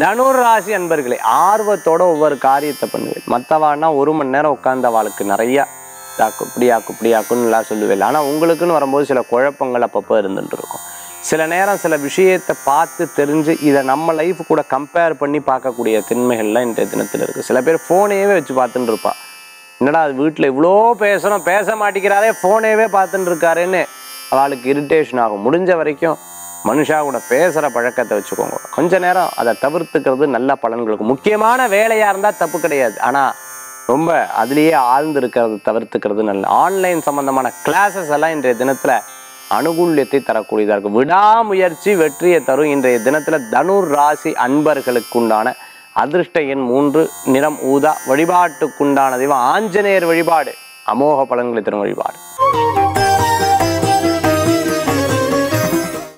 தனுர் ராசி அன்பர்களே ஆர்வத்தோட ஒவ்வொரு காரியத்தை பண்ணுவேன். மற்றவானா ஒரு மணி நேரம் உட்கார்ந்த வாழ்க்கை நிறைய தாக்கு இப்படியாக்கு இப்படியாக்குன்னு எல்லாம் சொல்லுவேன். ஆனால் உங்களுக்குன்னு வரும்போது சில குழப்பங்கள் அப்பப்போ இருந்துட்டு இருக்கும். சில நேரம் சில விஷயத்தை பார்த்து தெரிஞ்சு இதை நம்ம லைஃப் கூட கம்பேர் பண்ணி பார்க்கக்கூடிய திண்மைகள்லாம் இன்றைய தினத்தில் இருக்குது சில பேர் ஃபோனையவே வச்சு பார்த்துட்டு இருப்பா. என்னடா அது வீட்டில் இவ்வளோ பேசணும் பேச மாட்டேங்கிறாரே ஃபோனையவே பார்த்துட்டு இருக்காருன்னு அவளுக்கு இரிட்டேஷன் ஆகும். முடிஞ்ச வரைக்கும் மனுஷா கூட பேசுகிற பழக்கத்தை வச்சுக்கோங்க. கொஞ்ச நேரம் அதை தவிர்த்துக்கிறது நல்ல பலன்களுக்கு முக்கியமான வேலையாக இருந்தால் தப்பு கிடையாது. ஆனால் ரொம்ப அதுலேயே ஆழ்ந்து இருக்கிறது தவிர்த்துக்கிறது நல்ல ஆன்லைன் சம்மந்தமான கிளாஸஸ் எல்லாம் இன்றைய தினத்தில் அனுகூல்யத்தை தரக்கூடியதாக இருக்கும். விடாமுயற்சி வெற்றியை தரும். இன்றைய தினத்தில் தனுர் ராசி அன்பர்களுக்கு உண்டான அதிர்ஷ்ட எண் மூன்று நிறம் ஊதா வழிபாட்டுக்குண்டான தெய்வம் ஆஞ்சநேயர் வழிபாடு அமோக பலன்களை தரும் வழிபாடு.